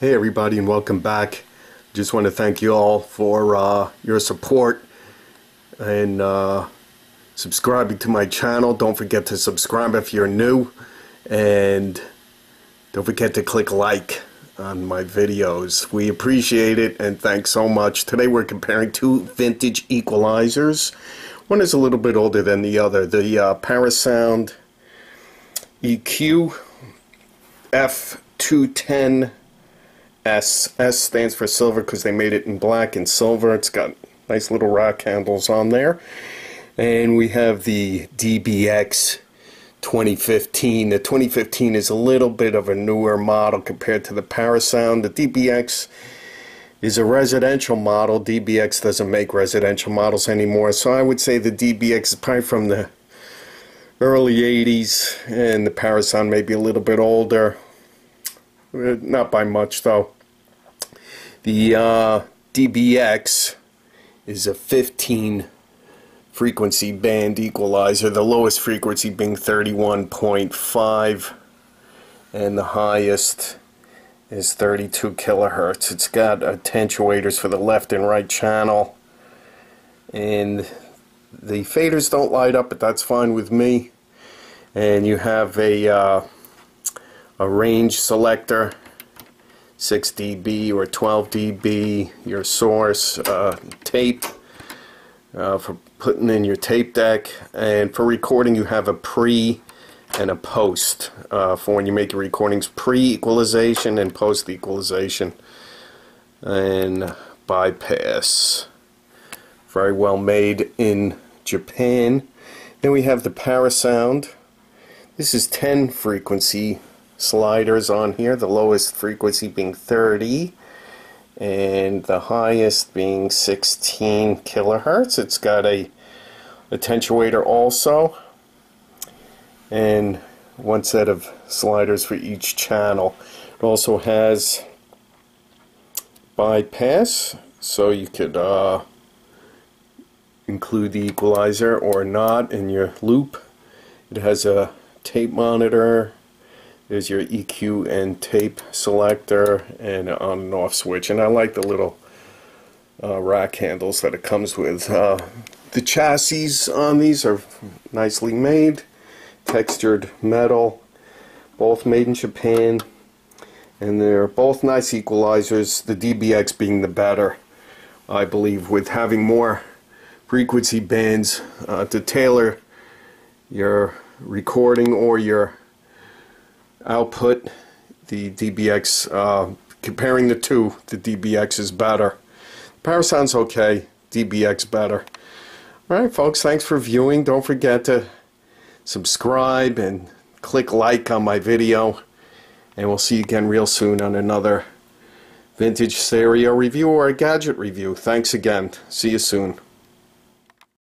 Hey everybody and welcome back. Just want to thank you all for uh, your support and uh, subscribing to my channel. Don't forget to subscribe if you're new and don't forget to click like on my videos. We appreciate it and thanks so much. Today we're comparing two vintage equalizers. One is a little bit older than the other. The uh, Parasound EQ F210 S. S stands for silver because they made it in black and silver. It's got nice little rock handles on there. And we have the DBX 2015. The 2015 is a little bit of a newer model compared to the Parasound. The DBX is a residential model. DBX doesn't make residential models anymore. So I would say the DBX is probably from the early 80s and the Parasound may be a little bit older. Uh, not by much though. The uh, DBX is a 15 frequency band equalizer, the lowest frequency being 31.5 and the highest is 32 kilohertz. It's got attenuators for the left and right channel and the faders don't light up but that's fine with me and you have a uh, a range selector 6 dB or 12 dB, your source, uh, tape uh, for putting in your tape deck, and for recording you have a pre and a post uh, for when you make your recordings pre-equalization and post-equalization and bypass. Very well made in Japan. Then we have the Parasound this is 10 frequency sliders on here, the lowest frequency being 30 and the highest being 16 kilohertz. It's got a attenuator also and one set of sliders for each channel. It also has bypass so you could uh, include the equalizer or not in your loop. It has a tape monitor is your EQ and tape selector and on and off switch and I like the little uh, rack handles that it comes with. Uh, the chassis on these are nicely made, textured metal, both made in Japan and they're both nice equalizers, the DBX being the better I believe with having more frequency bands uh, to tailor your recording or your output, the DBX, uh, comparing the two, the DBX is better. Parasound's okay, DBX better. Alright folks, thanks for viewing. Don't forget to subscribe and click like on my video. And we'll see you again real soon on another vintage stereo review or a gadget review. Thanks again. See you soon.